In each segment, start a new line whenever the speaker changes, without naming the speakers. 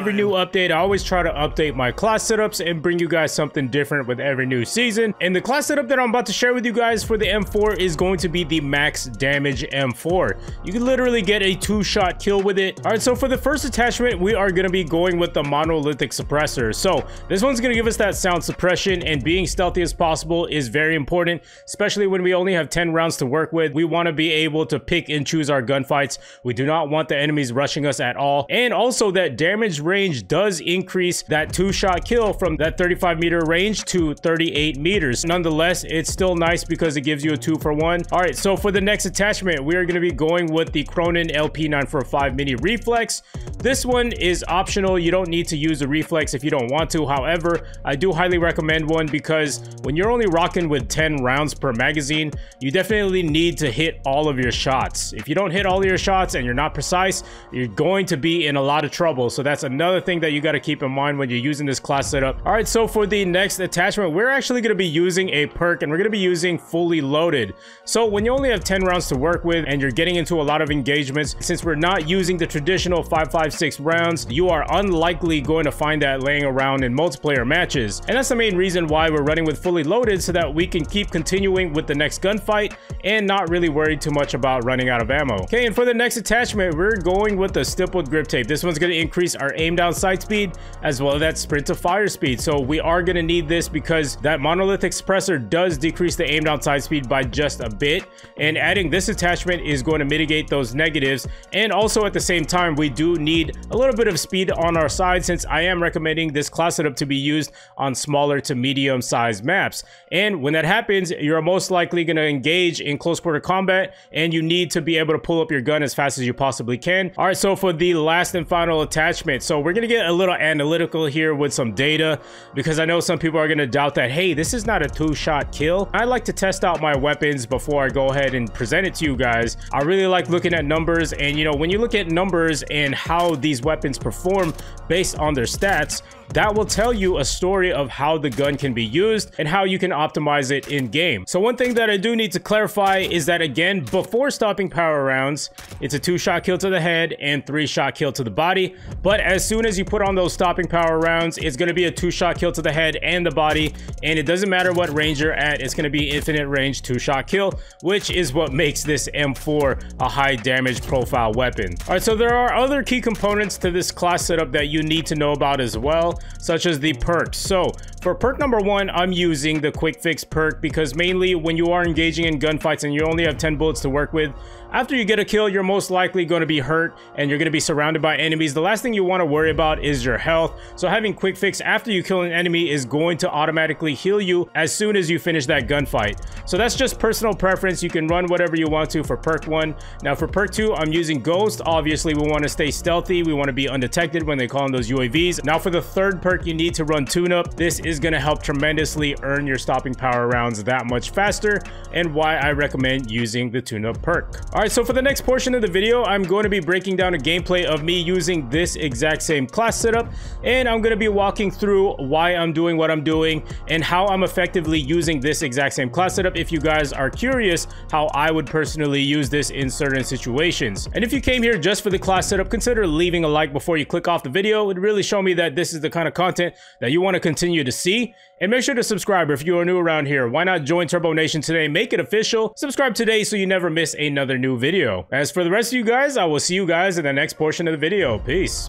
Every new update, I always try to update my class setups and bring you guys something different with every new season. And the class setup that I'm about to share with you guys for the M4 is going to be the max damage M4. You can literally get a two-shot kill with it. All right, so for the first attachment, we are going to be going with the monolithic suppressor. So this one's going to give us that sound suppression and being stealthy as possible is very important, especially when we only have 10 rounds to work with. We want to be able to pick and choose our gunfights. We do not want the enemies rushing us at all. And also that damage range does increase that two-shot kill from that 35 meter range to 38 meters. Nonetheless, it's still nice because it gives you a two for one. All right, so for the next attachment, we are going to be going with the Cronen LP945 Mini Reflex. This one is optional. You don't need to use the reflex if you don't want to. However, I do highly recommend one because when you're only rocking with 10 rounds per magazine, you definitely need to hit all of your shots. If you don't hit all your shots and you're not precise, you're going to be in a lot of trouble. So that's another thing that you got to keep in mind when you're using this class setup. All right, so for the next attachment, we're actually going to be using a perk and we're going to be using fully loaded. So when you only have 10 rounds to work with and you're getting into a lot of engagements, since we're not using the traditional 556 rounds, you are unlikely going to find that laying around in multiplayer matches. And that's the main reason why we're running with fully loaded so that we can keep continuing with the next gunfight and not really worry too much about running out of ammo. Okay, and for the next attachment, we're going with the stippled grip tape. This one's going to increase our aim down sight speed as well as that sprint to fire speed. So we are going to need this because that monolithic suppressor does decrease the aim down sight speed by just a bit. And adding this attachment is going to mitigate those negatives. And also at the same time, we do need a little bit of speed on our side since I am recommending this class setup to be used on smaller to medium sized maps. And when that happens, you're most likely going to engage in close quarter combat and you need to be able to pull up your gun as fast as you possibly can. All right, so for the last and final attachment, so we're going to get a little analytical here with some data because I know some people are going to doubt that, hey, this is not a two-shot kill. I like to test out my weapons before I go ahead and present it to you guys. I really like looking at numbers and, you know, when you look at numbers and how these weapons perform based on their stats, that will tell you a story of how the gun can be used and how you can optimize it in game. So one thing that I do need to clarify is that again, before stopping power rounds, it's a two shot kill to the head and three shot kill to the body. But as soon as you put on those stopping power rounds, it's going to be a two shot kill to the head and the body. And it doesn't matter what range you're at, it's going to be infinite range two shot kill, which is what makes this M4 a high damage profile weapon. All right, so there are other key components to this class setup that you need to know about as well such as the perks. So for perk number one, I'm using the quick fix perk because mainly when you are engaging in gunfights and you only have 10 bullets to work with, after you get a kill, you're most likely going to be hurt and you're going to be surrounded by enemies. The last thing you want to worry about is your health. So having quick fix after you kill an enemy is going to automatically heal you as soon as you finish that gunfight. So that's just personal preference. You can run whatever you want to for perk one. Now for perk two, I'm using ghost. Obviously, we want to stay stealthy. We want to be undetected when they call in those UAVs. Now for the third perk, you need to run tune up. This is going to help tremendously earn your stopping power rounds that much faster and why I recommend using the tune up perk. Right, so for the next portion of the video, I'm going to be breaking down a gameplay of me using this exact same class setup, and I'm going to be walking through why I'm doing what I'm doing and how I'm effectively using this exact same class setup if you guys are curious how I would personally use this in certain situations. And if you came here just for the class setup, consider leaving a like before you click off the video. It really show me that this is the kind of content that you want to continue to see. And make sure to subscribe if you are new around here. Why not join Turbo Nation today? Make it official. Subscribe today so you never miss another new video. As for the rest of you guys, I will see you guys in the next portion of the video. Peace.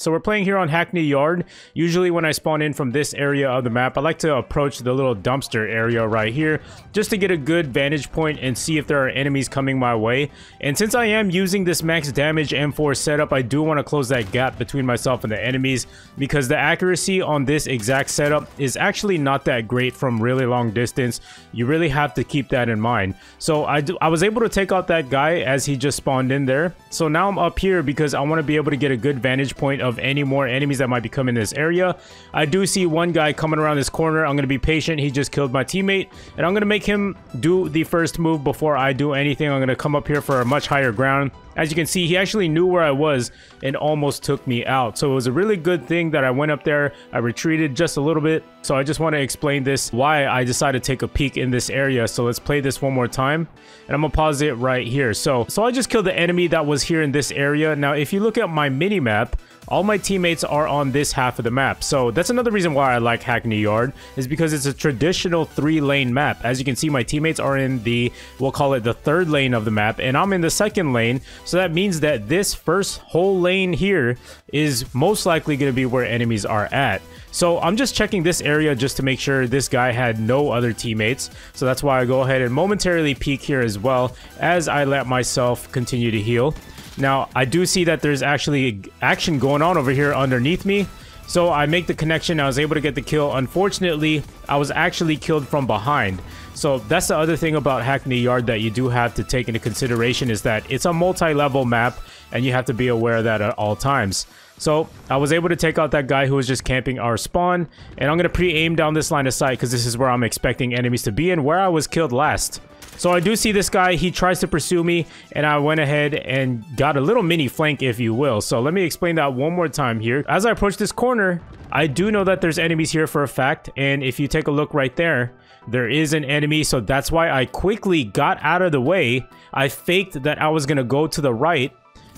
So we're playing here on Hackney Yard. Usually when I spawn in from this area of the map, I like to approach the little dumpster area right here just to get a good vantage point and see if there are enemies coming my way. And since I am using this max damage M4 setup, I do want to close that gap between myself and the enemies because the accuracy on this exact setup is actually not that great from really long distance. You really have to keep that in mind. So I, do, I was able to take out that guy as he just spawned in there. So now I'm up here because I want to be able to get a good vantage point of any more enemies that might be coming in this area. I do see one guy coming around this corner. I'm going to be patient. He just killed my teammate. And I'm going to make him do the first move before I do anything. I'm going to come up here for a much higher ground As you can see, he actually knew where I was and almost took me out. So it was a really good thing that I went up there. I retreated just a little bit. So I just want to explain this, why I decided to take a peek in this area. So let's play this one more time. And I'm going to pause it right here. So, so I just killed the enemy that was here in this area. Now, if you look at my mini map, all my teammates are on this half of the map. So that's another reason why I like Hackney Yard is because it's a traditional three lane map. As you can see, my teammates are in the, we'll call it the third lane of the map and I'm in the second lane. So that means that this first whole lane here is most likely going to be where enemies are at. So I'm just checking this area just to make sure this guy had no other teammates. So that's why I go ahead and momentarily peek here as well as I let myself continue to heal. Now, I do see that there's actually action going on over here underneath me. So I make the connection, I was able to get the kill. Unfortunately, I was actually killed from behind. So that's the other thing about Hackney Yard that you do have to take into consideration is that it's a multi-level map and you have to be aware of that at all times. So I was able to take out that guy who was just camping our spawn and I'm going to pre-aim down this line of sight because this is where I'm expecting enemies to be and where I was killed last. So I do see this guy, he tries to pursue me, and I went ahead and got a little mini flank, if you will. So let me explain that one more time here. As I approach this corner, I do know that there's enemies here for a fact, and if you take a look right there, there is an enemy, so that's why I quickly got out of the way. I faked that I was gonna go to the right.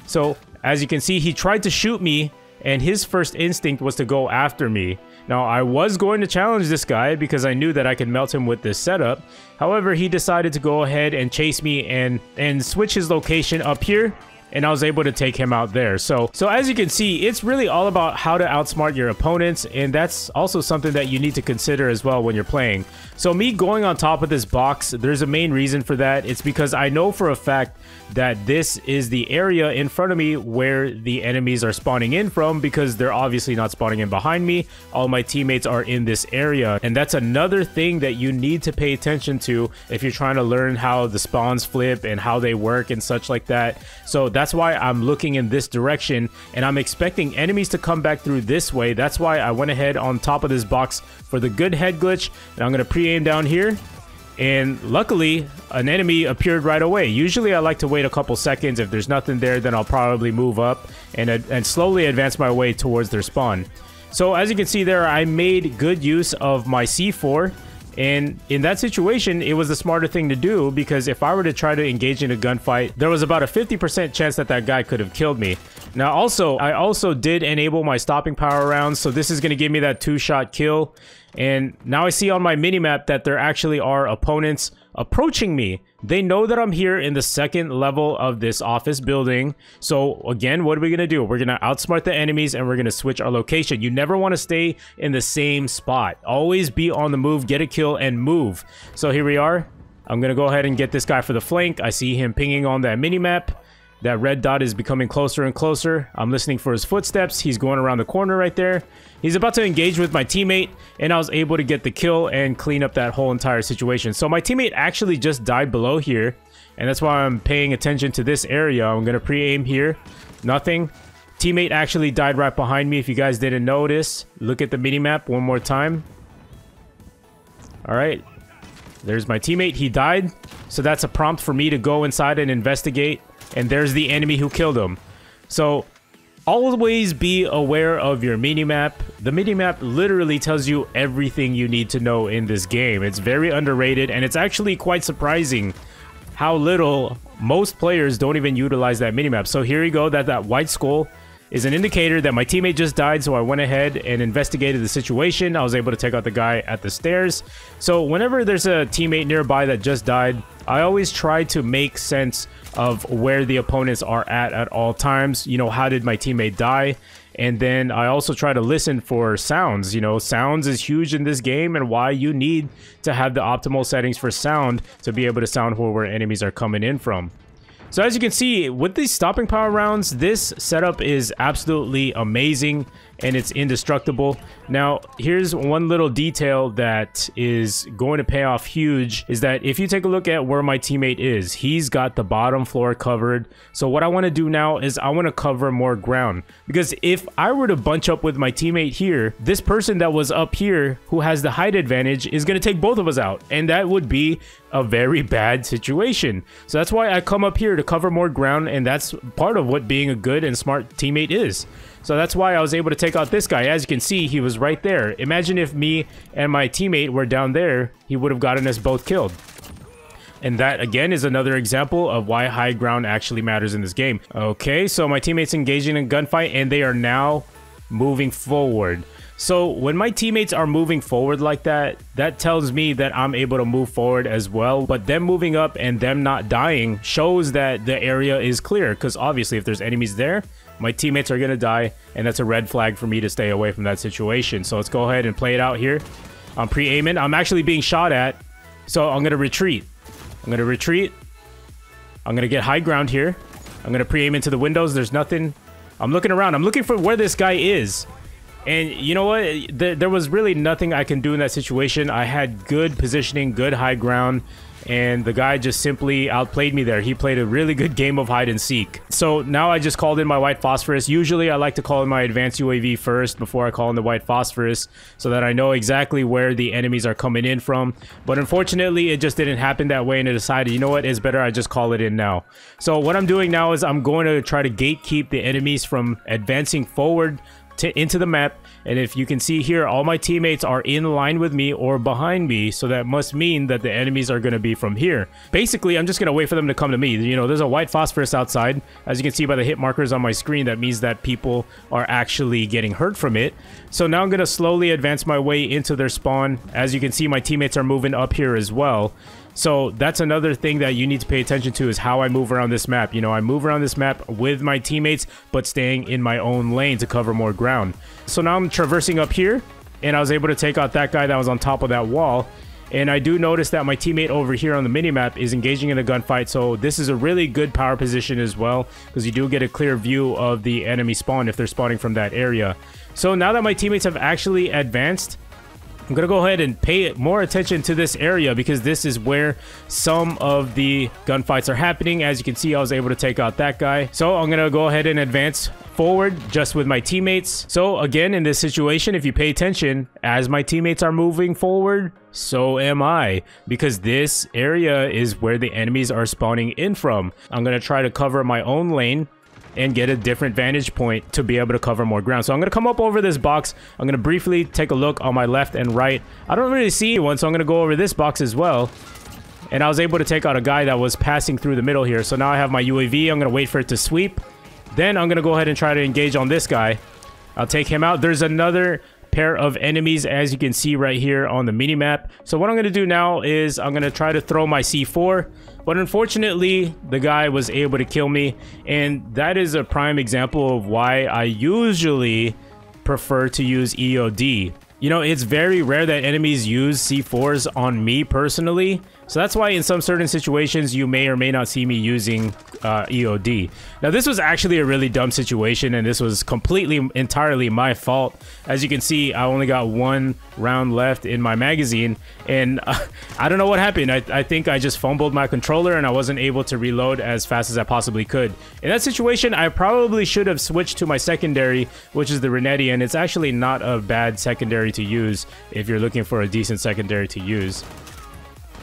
So as you can see, he tried to shoot me, and his first instinct was to go after me. Now, I was going to challenge this guy because I knew that I could melt him with this setup. However, he decided to go ahead and chase me and, and switch his location up here and I was able to take him out there. So, so as you can see, it's really all about how to outsmart your opponents, and that's also something that you need to consider as well when you're playing. So me going on top of this box, there's a main reason for that. It's because I know for a fact that this is the area in front of me where the enemies are spawning in from because they're obviously not spawning in behind me. All my teammates are in this area, and that's another thing that you need to pay attention to if you're trying to learn how the spawns flip and how they work and such like that. So that's why I'm looking in this direction and I'm expecting enemies to come back through this way. That's why I went ahead on top of this box for the good head glitch and I'm going to pre-aim down here. And luckily, an enemy appeared right away. Usually I like to wait a couple seconds. If there's nothing there, then I'll probably move up and, and slowly advance my way towards their spawn. So as you can see there, I made good use of my C4 and in that situation, it was the smarter thing to do because if I were to try to engage in a gunfight, there was about a 50% chance that that guy could have killed me. Now also, I also did enable my stopping power rounds, so this is going to give me that two-shot kill. And now I see on my minimap that there actually are opponents approaching me. They know that I'm here in the second level of this office building. So again, what are we going to do? We're going to outsmart the enemies and we're going to switch our location. You never want to stay in the same spot. Always be on the move, get a kill, and move. So here we are. I'm going to go ahead and get this guy for the flank. I see him pinging on that mini map. That red dot is becoming closer and closer. I'm listening for his footsteps. He's going around the corner right there. He's about to engage with my teammate, and I was able to get the kill and clean up that whole entire situation. So my teammate actually just died below here, and that's why I'm paying attention to this area. I'm going to pre-aim here. Nothing. Teammate actually died right behind me if you guys didn't notice. Look at the mini-map one more time. Alright. There's my teammate. He died. So that's a prompt for me to go inside and investigate and there's the enemy who killed him. So always be aware of your minimap. The minimap literally tells you everything you need to know in this game. It's very underrated and it's actually quite surprising how little most players don't even utilize that minimap. So here you go, that that white skull is an indicator that my teammate just died, so I went ahead and investigated the situation. I was able to take out the guy at the stairs. So whenever there's a teammate nearby that just died, I always try to make sense of where the opponents are at at all times. You know, how did my teammate die? And then I also try to listen for sounds. You know, sounds is huge in this game and why you need to have the optimal settings for sound to be able to sound where enemies are coming in from. So as you can see, with these stopping power rounds, this setup is absolutely amazing and it's indestructible. Now, here's one little detail that is going to pay off huge is that if you take a look at where my teammate is, he's got the bottom floor covered. So what I want to do now is I want to cover more ground because if I were to bunch up with my teammate here, this person that was up here who has the height advantage is going to take both of us out and that would be a very bad situation. So that's why I come up here to cover more ground and that's part of what being a good and smart teammate is. So that's why I was able to take out this guy. As you can see, he was right there. Imagine if me and my teammate were down there, he would have gotten us both killed. And that, again, is another example of why high ground actually matters in this game. Okay, so my teammates engaging in gunfight, and they are now moving forward. So when my teammates are moving forward like that, that tells me that I'm able to move forward as well. But them moving up and them not dying shows that the area is clear. Because obviously if there's enemies there, my teammates are going to die, and that's a red flag for me to stay away from that situation. So let's go ahead and play it out here. I'm pre-aiming. I'm actually being shot at, so I'm going to retreat. I'm going to retreat. I'm going to get high ground here. I'm going to pre-aim into the windows. There's nothing. I'm looking around. I'm looking for where this guy is. And you know what? There, there was really nothing I can do in that situation. I had good positioning, good high ground and the guy just simply outplayed me there. He played a really good game of hide and seek. So now I just called in my white phosphorus. Usually I like to call in my advanced UAV first before I call in the white phosphorus so that I know exactly where the enemies are coming in from. But unfortunately, it just didn't happen that way and I decided, you know what, it's better I just call it in now. So what I'm doing now is I'm going to try to gatekeep the enemies from advancing forward into the map. And if you can see here, all my teammates are in line with me or behind me. So that must mean that the enemies are going to be from here. Basically, I'm just going to wait for them to come to me. You know, there's a white phosphorus outside. As you can see by the hit markers on my screen, that means that people are actually getting hurt from it. So now I'm going to slowly advance my way into their spawn. As you can see, my teammates are moving up here as well. So that's another thing that you need to pay attention to is how I move around this map. You know, I move around this map with my teammates, but staying in my own lane to cover more ground. So now I'm traversing up here, and I was able to take out that guy that was on top of that wall. And I do notice that my teammate over here on the minimap is engaging in a gunfight, so this is a really good power position as well, because you do get a clear view of the enemy spawn if they're spawning from that area. So now that my teammates have actually advanced, I'm going to go ahead and pay more attention to this area because this is where some of the gunfights are happening. As you can see, I was able to take out that guy. So I'm going to go ahead and advance forward just with my teammates. So again, in this situation, if you pay attention, as my teammates are moving forward, so am I. Because this area is where the enemies are spawning in from. I'm going to try to cover my own lane and get a different vantage point to be able to cover more ground. So I'm going to come up over this box. I'm going to briefly take a look on my left and right. I don't really see anyone, so I'm going to go over this box as well. And I was able to take out a guy that was passing through the middle here. So now I have my UAV. I'm going to wait for it to sweep. Then I'm going to go ahead and try to engage on this guy. I'll take him out. There's another pair of enemies as you can see right here on the mini map. So what I'm going to do now is I'm going to try to throw my C4 but unfortunately, the guy was able to kill me. And that is a prime example of why I usually prefer to use EOD. You know, it's very rare that enemies use C4s on me personally. So that's why in some certain situations, you may or may not see me using uh, EOD. Now, this was actually a really dumb situation, and this was completely, entirely my fault. As you can see, I only got one round left in my magazine, and uh, I don't know what happened. I, I think I just fumbled my controller, and I wasn't able to reload as fast as I possibly could. In that situation, I probably should have switched to my secondary, which is the Renetti, and it's actually not a bad secondary to use if you're looking for a decent secondary to use.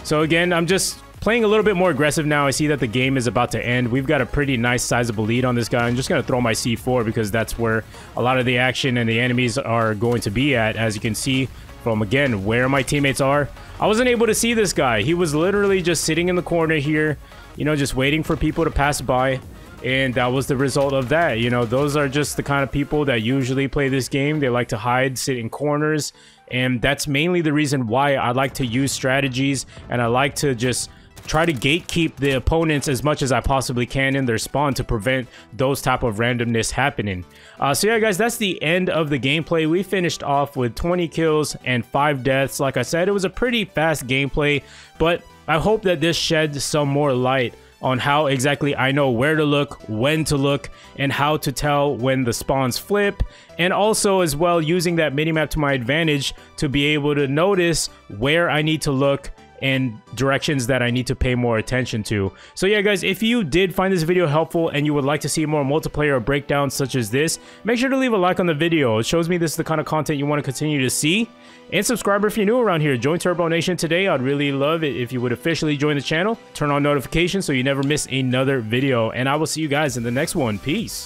So again, I'm just playing a little bit more aggressive now. I see that the game is about to end. We've got a pretty nice sizable lead on this guy. I'm just going to throw my C4 because that's where a lot of the action and the enemies are going to be at. As you can see from, again, where my teammates are. I wasn't able to see this guy. He was literally just sitting in the corner here, you know, just waiting for people to pass by. And that was the result of that. You know, those are just the kind of people that usually play this game. They like to hide, sit in corners, and that's mainly the reason why I like to use strategies and I like to just try to gatekeep the opponents as much as I possibly can in their spawn to prevent those type of randomness happening. Uh, so yeah, guys, that's the end of the gameplay. We finished off with 20 kills and 5 deaths. Like I said, it was a pretty fast gameplay, but I hope that this sheds some more light on how exactly I know where to look, when to look, and how to tell when the spawns flip, and also as well using that minimap to my advantage to be able to notice where I need to look and directions that I need to pay more attention to. So yeah guys, if you did find this video helpful and you would like to see more multiplayer breakdowns such as this, make sure to leave a like on the video. It shows me this is the kind of content you want to continue to see. And subscribe if you're new around here. Join Turbo Nation today. I'd really love it if you would officially join the channel. Turn on notifications so you never miss another video. And I will see you guys in the next one. Peace.